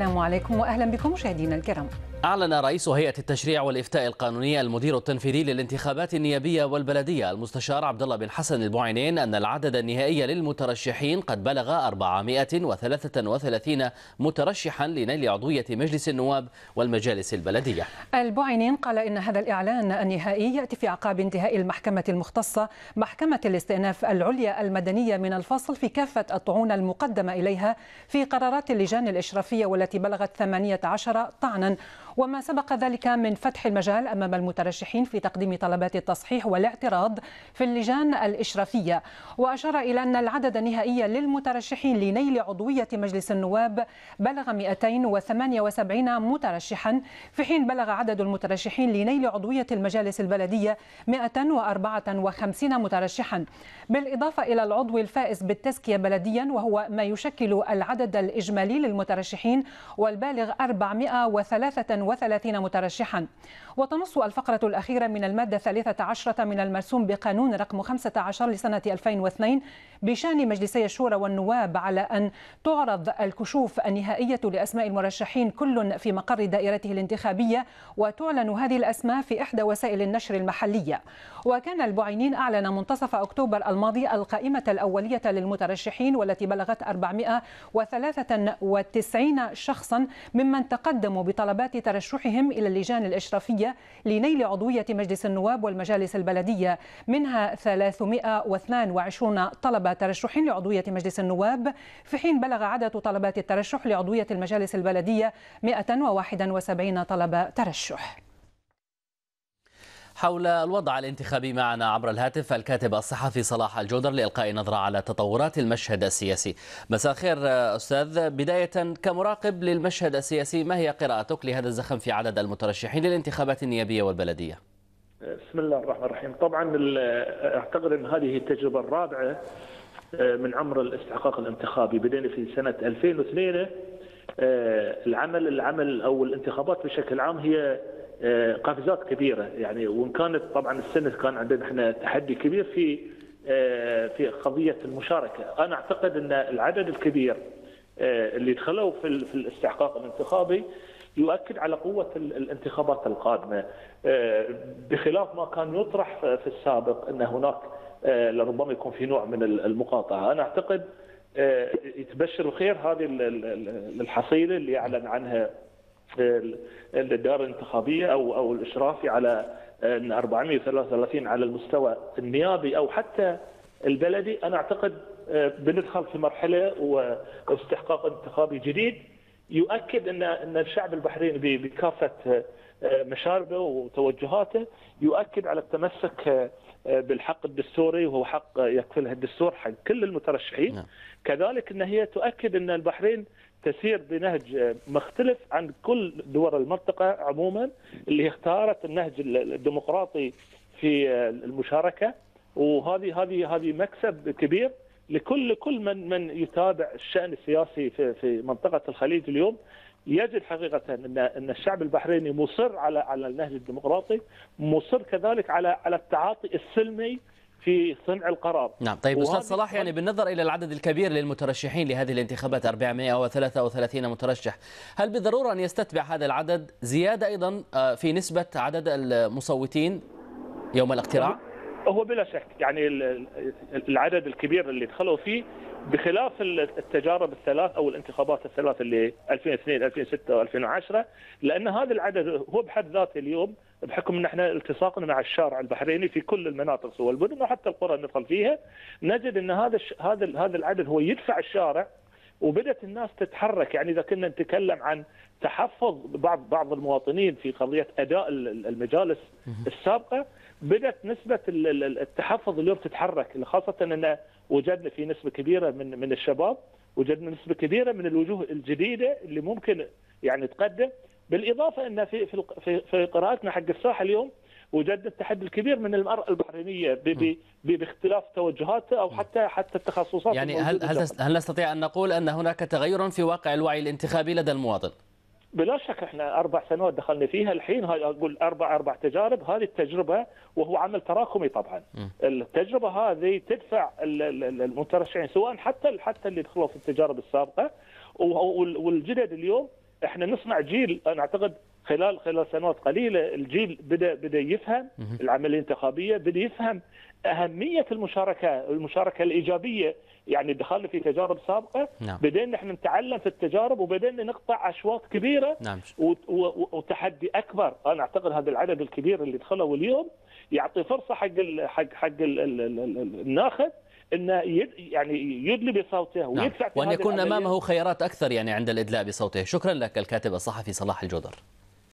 السلام عليكم وأهلا بكم مشاهدينا الكرام. أعلن رئيس هيئة التشريع والإفتاء القانونية المدير التنفيذي للانتخابات النيابية والبلدية المستشار عبد الله بن حسن البعينين أن العدد النهائي للمترشحين قد بلغ 433 مترشحا لنيل عضوية مجلس النواب والمجالس البلدية. البعينين قال إن هذا الإعلان النهائي يأتي في أعقاب انتهاء المحكمة المختصة محكمة الاستئناف العليا المدنية من الفصل في كافة الطعون المقدمة إليها في قرارات اللجان الإشرافية والتي بلغت 18 طعنا. وما سبق ذلك من فتح المجال أمام المترشحين في تقديم طلبات التصحيح والاعتراض في اللجان الإشرافية. وأشار إلى أن العدد النهائي للمترشحين لنيل عضوية مجلس النواب بلغ 278 مترشحا في حين بلغ عدد المترشحين لنيل عضوية المجالس البلدية 154 مترشحا. بالإضافة إلى العضو الفائز بالتزكية بلديا وهو ما يشكل العدد الإجمالي للمترشحين والبالغ 403 وثلاثين مترشحا. وتنص الفقرة الأخيرة من المادة الثالثة عشرة من المرسوم بقانون رقم 15 لسنة 2002 بشأن مجلسي الشورى والنواب على أن تعرض الكشوف النهائية لأسماء المرشحين كل في مقر دائرته الانتخابية وتعلن هذه الأسماء في إحدى وسائل النشر المحلية. وكان البعينين أعلن منتصف أكتوبر الماضي القائمة الأولية للمترشحين والتي بلغت 493 شخصا ممن تقدموا بطلبات ترشحهم إلى اللجان الإشرافية لنيل عضوية مجلس النواب والمجالس البلدية منها 322 طلب ترشح لعضوية مجلس النواب. في حين بلغ عدد طلبات الترشح لعضوية المجالس البلدية 171 طلب ترشح. حول الوضع الانتخابي معنا عبر الهاتف الكاتب الصحفي صلاح الجودر لإلقاء نظرة على تطورات المشهد السياسي. مساء الخير أستاذ. بداية كمراقب للمشهد السياسي ما هي قراءتك لهذا الزخم في عدد المترشحين للانتخابات النيابية والبلدية؟ بسم الله الرحمن الرحيم. طبعا أعتقد أن هذه التجربة الرابعة من عمر الاستحقاق الانتخابي. بدينا في سنة 2002 العمل العمل أو الانتخابات بشكل عام هي قفزات كبيرة. يعني وإن كانت طبعا السنة كان عندنا إحنا تحدي كبير في في قضية المشاركة، أنا أعتقد أن العدد الكبير اللي دخلوا في في الاستحقاق الانتخابي يؤكد على قوة الانتخابات القادمة. بخلاف ما كان يطرح في السابق أن هناك لربما يكون في نوع من المقاطعة، أنا أعتقد يتبشر بخير هذه الحصيلة اللي أعلن عنها الدار الانتخابية أو أو الإشرافي على إن 433 على المستوى النيابي أو حتى البلدي. أنا أعتقد بندخل في مرحلة واستحقاق انتخابي جديد. يؤكد ان أن الشعب البحريني بكافة مشاربه وتوجهاته يؤكد على التمسك بالحق الدستوري وهو حق يكفله الدستور حق كل المترشحين نعم. كذلك إن هي تؤكد أن البحرين تسير بنهج مختلف عن كل دول المنطقة عموما اللي اختارت النهج الديمقراطي في المشاركة وهذه هذه هذه مكسب كبير لكل كل من من يتابع الشأن السياسي في في منطقة الخليج اليوم يجد حقيقة أن أن الشعب البحريني مصر على على النهج الديمقراطي مصر كذلك على على التعاطي السلمي في صنع القرار. نعم طيب أستاذ صلاح يعني بالنظر إلى العدد الكبير للمترشحين لهذه الانتخابات 433 مترشح هل بالضروره أن يستتبع هذا العدد زيادة أيضا في نسبة عدد المصوتين يوم الاقتراع؟ هو بلا شك يعني العدد الكبير اللي دخلوا فيه بخلاف التجارب الثلاث أو الانتخابات الثلاث اللي 2002 2006 و2010 لأن هذا العدد هو بحد ذاته اليوم بحكم إن إحنا التصاقنا مع الشارع البحريني في كل المناطق سواء المدن وحتى القرى ندخل فيها نجد إن هذا هذا هذا العدد هو يدفع الشارع وبدأت الناس تتحرك. يعني إذا كنا نتكلم عن تحفظ بعض بعض المواطنين في قضية أداء المجالس السابقة بدأت نسبة التحفظ اليوم تتحرك. خاصة إن وجدنا في نسبة كبيرة من من الشباب وجدنا نسبة كبيرة من الوجوه الجديدة اللي ممكن يعني تقدم. بالإضافة إن في في في قراءتنا حق الساحة اليوم وجدنا التحدي الكبير من المرأة البحرينية باختلاف توجهاتها أو حتى حتى التخصصات يعني هل هل هل نستطيع أن نقول أن هناك تغير في واقع الوعي الانتخابي لدى المواطن؟ بلا شك إحنا أربع سنوات دخلنا فيها الحين هاي أقول أربع أربع تجارب هذه التجربة وهو عمل تراكمي طبعا م. التجربة هذه تدفع المترشحين سواء حتى حتى اللي دخلوا في التجارب السابقة والجدد اليوم إحنا نصنع جيل أنا أعتقد خلال خلال سنوات قليلة الجيل بدأ بدأ يفهم العملية الانتخابية بدأ يفهم أهمية المشاركة المشاركة الإيجابية يعني دخلنا في تجارب سابقة نعم. بدينا إحنا نتعلم في التجارب وبدينا نقطع أشواط كبيرة نعم. وتحدي أكبر أنا أعتقد هذا العدد الكبير اللي دخلوا اليوم يعطي فرصة حق ال حق حق ال ال ال ال الناخب انه يد يعني يدلي بصوته نعم. ويدفع وأن هذه يكون. أمامه خيارات أكثر يعني عند الإدلاء بصوته شكرا لك الكاتب الصحفي صلاح الجودر